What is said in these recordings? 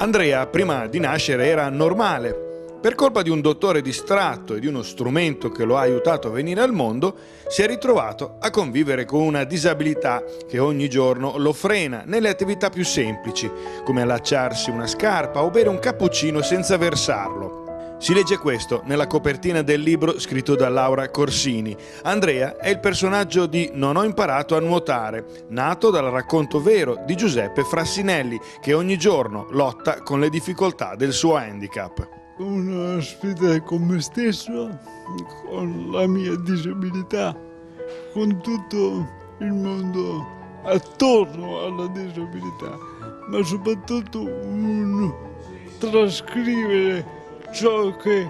Andrea, prima di nascere, era normale. Per colpa di un dottore distratto e di uno strumento che lo ha aiutato a venire al mondo, si è ritrovato a convivere con una disabilità che ogni giorno lo frena nelle attività più semplici, come allacciarsi una scarpa o bere un cappuccino senza versarlo. Si legge questo nella copertina del libro scritto da Laura Corsini. Andrea è il personaggio di Non ho imparato a nuotare, nato dal racconto vero di Giuseppe Frassinelli, che ogni giorno lotta con le difficoltà del suo handicap. Una sfida con me stesso, con la mia disabilità, con tutto il mondo attorno alla disabilità, ma soprattutto un trascrivere ciò che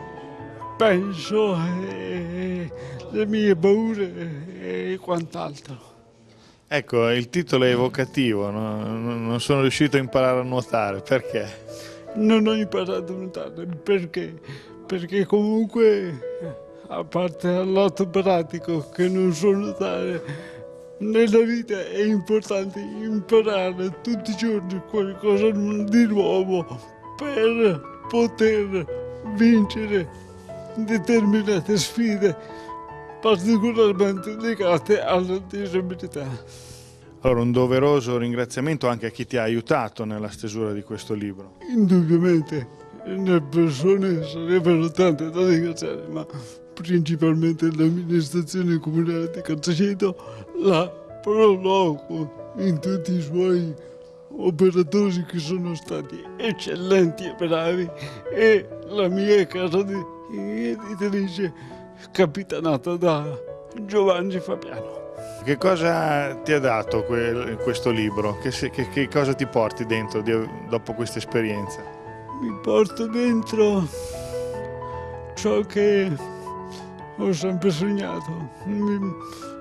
penso e le mie paure e quant'altro. Ecco, il titolo è evocativo, no? non sono riuscito a imparare a nuotare, perché? Non ho imparato a nuotare, perché? Perché comunque, a parte l'atto pratico che non so nuotare, nella vita è importante imparare tutti i giorni qualcosa di nuovo per poter vincere determinate sfide particolarmente legate alla disabilità. Allora un doveroso ringraziamento anche a chi ti ha aiutato nella stesura di questo libro. Indubbiamente, le persone sarebbero tante da ringraziare, ma principalmente l'amministrazione comunale di Calzaceto, la Proloco in tutti i suoi operatori che sono stati eccellenti e bravi e la mia casa di editrice capitanata da Giovanni Fabiano. Che cosa ti ha dato quel, questo libro? Che, che, che, cosa ti porti dentro di, dopo questa esperienza? Mi porto dentro ciò che ho sempre sognato,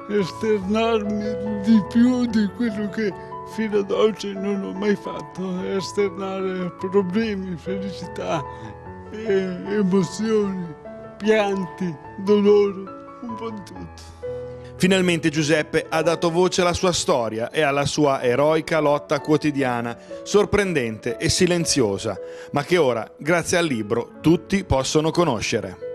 esternarmi di più di quello che fino ad oggi non ho mai fatto, esternare problemi, felicità, emozioni, pianti, dolore, un po' di tutto. Finalmente Giuseppe ha dato voce alla sua storia e alla sua eroica lotta quotidiana, sorprendente e silenziosa, ma che ora, grazie al libro, tutti possono conoscere.